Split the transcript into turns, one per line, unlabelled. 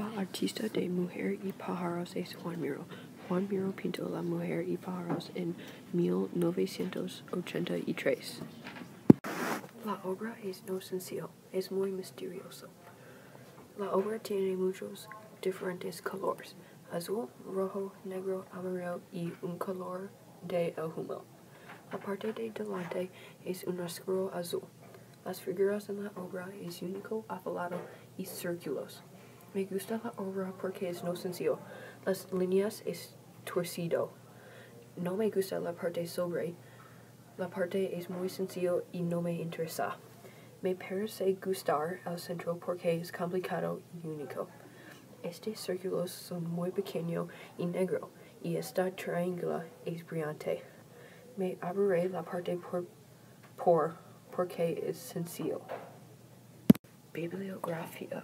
La artista de Mujer y Pájaros es Juan Miró. Juan Miró pintó La Mujer y Pájaros en 1983. La obra es no sencillo, es muy misterioso. La obra tiene muchos diferentes colores, azul, rojo, negro, amarillo y un color de el humo. La parte de delante es un oscuro azul. Las figuras en la obra es único, afilado y círculos. Me gusta la obra porque es no sencillo. Las líneas es torcido. No me gusta la parte sobre. La parte es muy sencillo y no me interesa. Me parece gustar el centro porque es complicado y único. Este círculo son muy pequeño y negro y esta triángulo es brillante. Me abriré la parte por, por porque es sencillo. Bibliografía